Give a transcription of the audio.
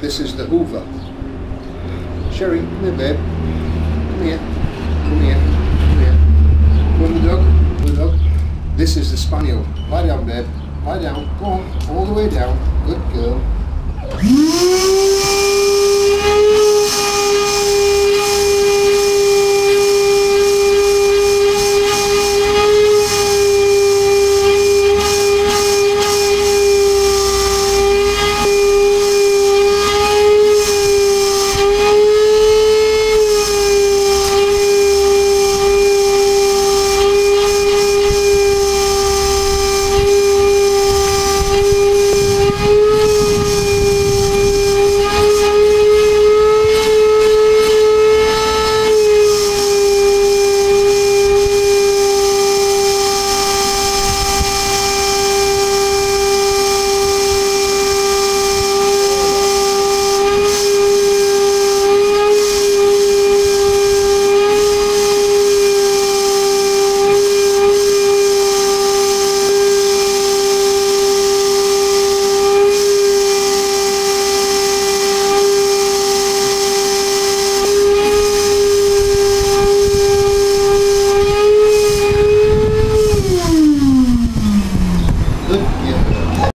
This is the Hoover. Sherry, come here, babe. Come here. Come here. Come here. Come on, the dog. Come on, the dog. This is the Spaniel. Lie down, babe. Lie down. Go on. All the way down. Good girl.